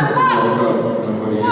Gracias.